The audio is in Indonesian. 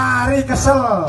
Mari kesel.